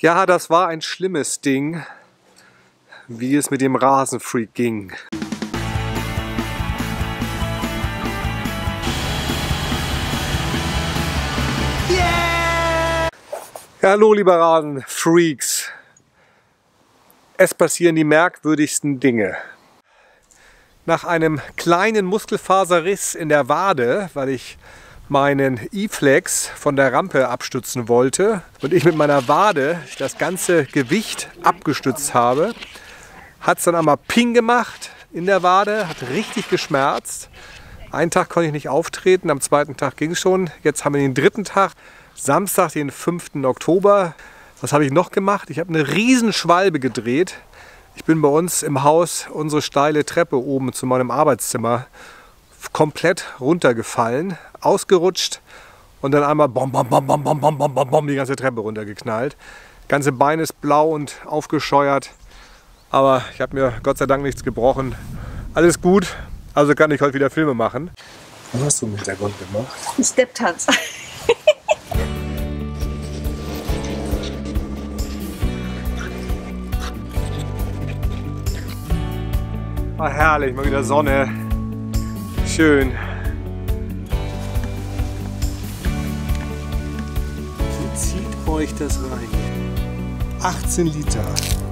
Ja, das war ein schlimmes Ding, wie es mit dem Rasenfreak ging. Yeah! Ja, hallo, lieber Rasenfreaks. Es passieren die merkwürdigsten Dinge. Nach einem kleinen Muskelfaserriss in der Wade, weil ich meinen E-Flex von der Rampe abstützen wollte und ich mit meiner Wade das ganze Gewicht abgestützt habe, hat es dann einmal Ping gemacht in der Wade, hat richtig geschmerzt. Einen Tag konnte ich nicht auftreten, am zweiten Tag ging es schon. Jetzt haben wir den dritten Tag, Samstag, den 5. Oktober. Was habe ich noch gemacht? Ich habe eine riesen Schwalbe gedreht. Ich bin bei uns im Haus unsere steile Treppe oben zu meinem Arbeitszimmer komplett runtergefallen, ausgerutscht und dann einmal bom, bom, bom, bom, bom, bom, bom, bom, die ganze Treppe runtergeknallt. Das ganze Bein ist blau und aufgescheuert, aber ich habe mir Gott sei Dank nichts gebrochen. Alles gut, also kann ich heute wieder Filme machen. Was hast du im Hintergrund gemacht? Stepptanz. Ah, herrlich, mal wieder Sonne. Schön. Euch das rein. 18 Liter.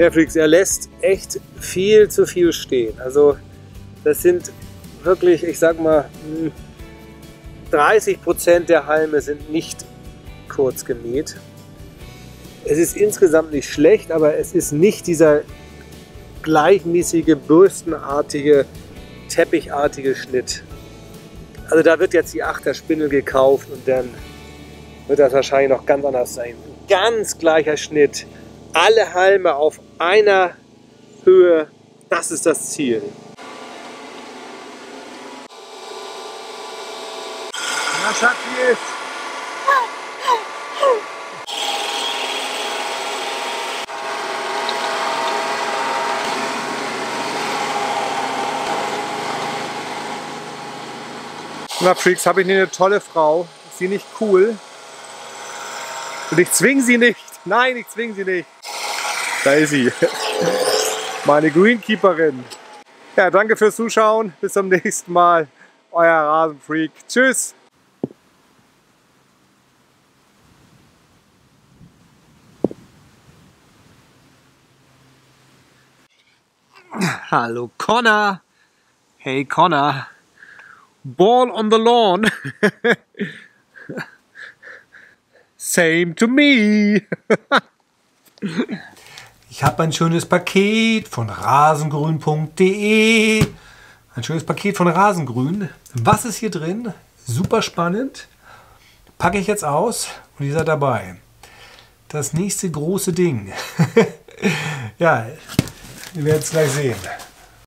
Airflix, er lässt echt viel zu viel stehen. Also das sind wirklich, ich sag mal, 30 hm, Prozent der Halme sind nicht kurz gemäht. Es ist insgesamt nicht schlecht, aber es ist nicht dieser gleichmäßige, bürstenartige, teppichartige Schnitt. Also da wird jetzt die Achterspindel gekauft und dann wird das wahrscheinlich noch ganz anders sein. Ganz gleicher Schnitt, alle Halme auf einer Höhe, das ist das Ziel. Na Schatzi, Na Freaks, habe ich eine tolle Frau. Ist sie nicht cool? Und ich zwinge sie nicht. Nein, ich zwinge sie nicht. Da ist sie. Meine Greenkeeperin. Ja, danke fürs Zuschauen. Bis zum nächsten Mal. Euer Rasenfreak. Tschüss. Hallo Connor. Hey Connor. Ball on the lawn. Same to me. Ich habe ein schönes Paket von rasengrün.de. Ein schönes Paket von Rasengrün. Was ist hier drin? Super spannend. Packe ich jetzt aus und ihr seid dabei. Das nächste große Ding. ja, wir werden es gleich sehen.